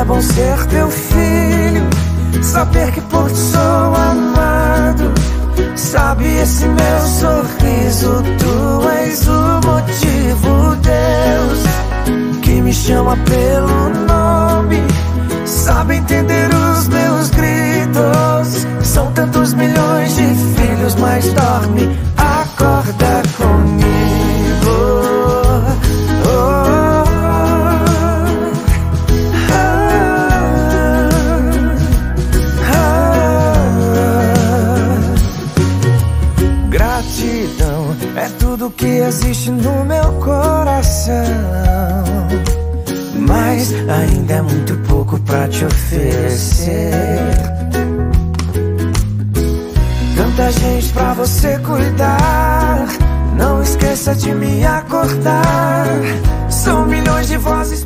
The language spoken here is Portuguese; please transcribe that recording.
é bom ser teu filho, saber que por ti sou amado. Sabe esse meu sorriso, tu és o motivo, Deus, que me chama pelo nome. Sabe entender os meus gritos. São tantos milhões de filhos, mas dorme, Gratidão é tudo que existe no meu coração. Mas ainda é muito pouco pra te oferecer. Tanta gente pra você cuidar. Não esqueça de me acordar. São milhões de vozes.